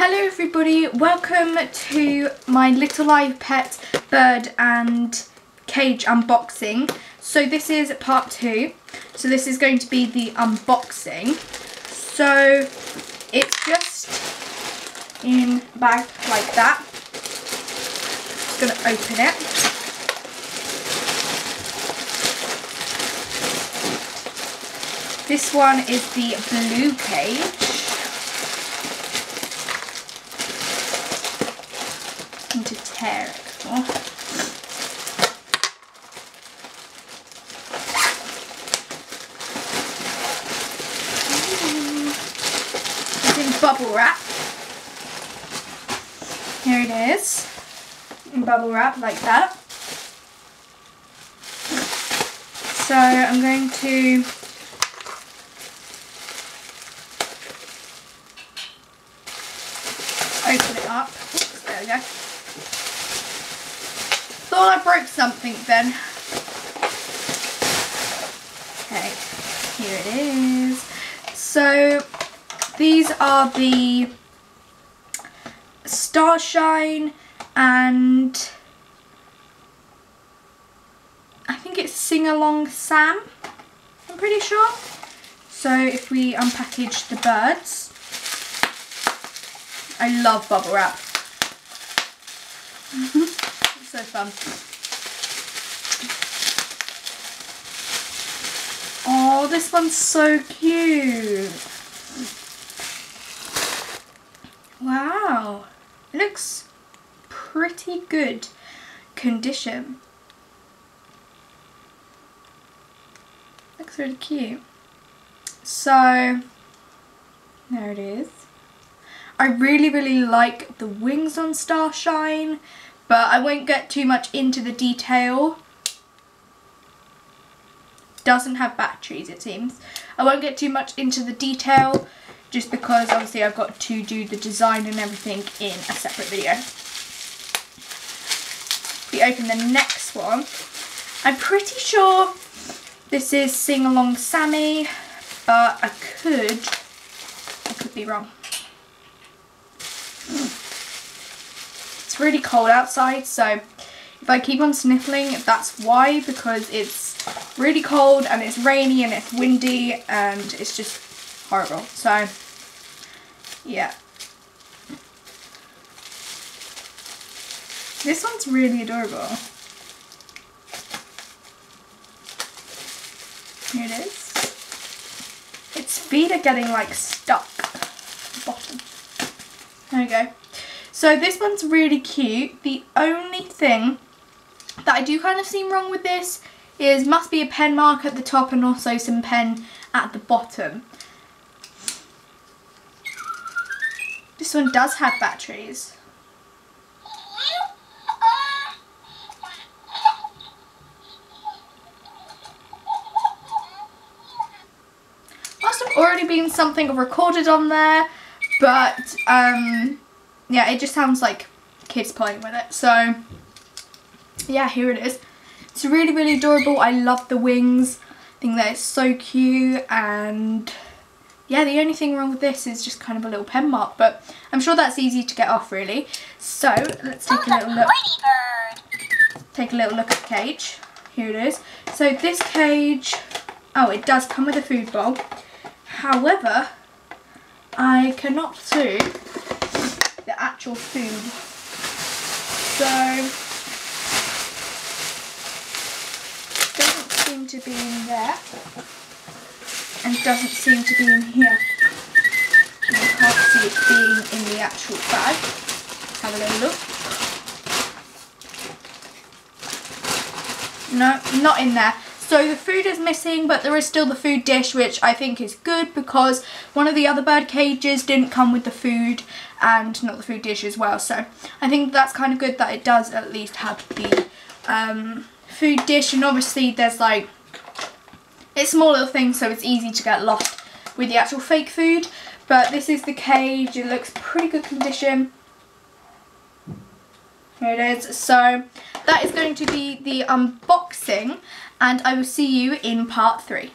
Hello everybody, welcome to my Little Live Pet bird and cage unboxing. So this is part two. So this is going to be the unboxing. So it's just in bag like that. Just to open it. This one is the blue cage. to tear it off. Bubble wrap. Here it is. In bubble wrap like that. So I'm going to open it up. There we go. I broke something then. Okay, here it is. So, these are the Starshine and I think it's Sing Along Sam, I'm pretty sure. So if we unpackage the birds, I love bubble wrap. so fun. Oh, this one's so cute. Wow. It looks pretty good condition. Looks really cute. So, there it is. I really, really like the wings on Starshine but I won't get too much into the detail. Doesn't have batteries it seems. I won't get too much into the detail just because obviously I've got to do the design and everything in a separate video. We open the next one. I'm pretty sure this is Sing Along Sammy, but I could, I could be wrong. Really cold outside so if I keep on sniffling that's why because it's really cold and it's rainy and it's windy and it's just horrible. So yeah. This one's really adorable. Here it is. Its feet are getting like stuck bottom. There we go so this one's really cute. The only thing that I do kind of seem wrong with this is must be a pen mark at the top and also some pen at the bottom. This one does have batteries. Must have already been something recorded on there, but um, yeah, it just sounds like kids playing with it. So, yeah, here it is. It's really, really adorable. I love the wings. I think that it's so cute and yeah, the only thing wrong with this is just kind of a little pen mark, but I'm sure that's easy to get off really. So let's take a little look. Take a little look at the cage. Here it is. So this cage, oh, it does come with a food bowl. However, I cannot see actual food. So, doesn't seem to be in there and doesn't seem to be in here. I can't see it being in the actual bag. Have a little look. No, not in there. So the food is missing, but there is still the food dish, which I think is good because one of the other bird cages didn't come with the food and not the food dish as well. So I think that's kind of good that it does at least have the um, food dish. And obviously there's like, it's small little things, so it's easy to get lost with the actual fake food. But this is the cage. It looks pretty good condition. Here it is. So that is going to be the unboxing and I will see you in part three.